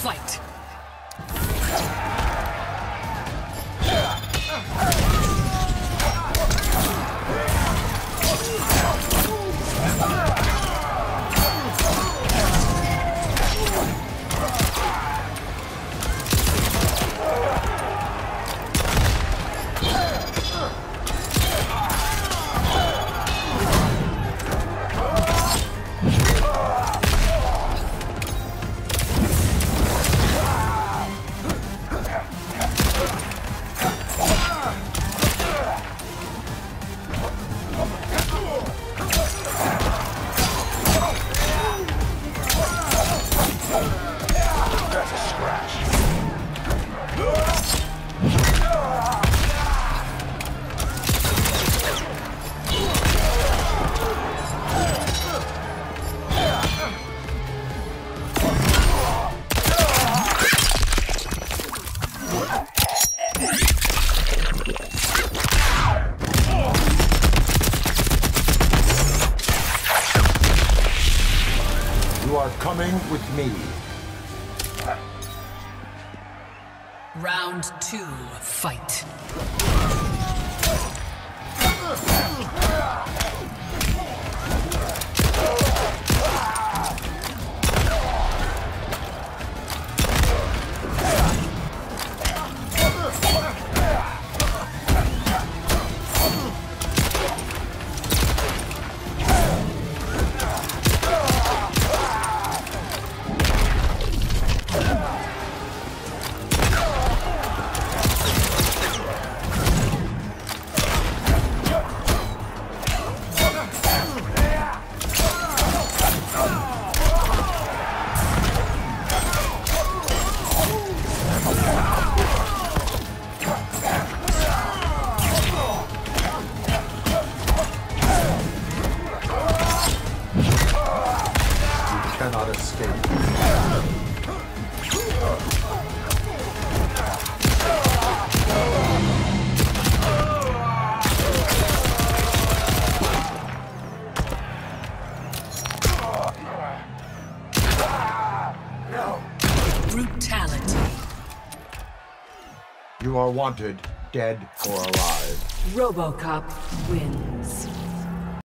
Fight! Are coming with me. Round two, fight. Brutality. You are wanted, dead or alive. Robocop wins.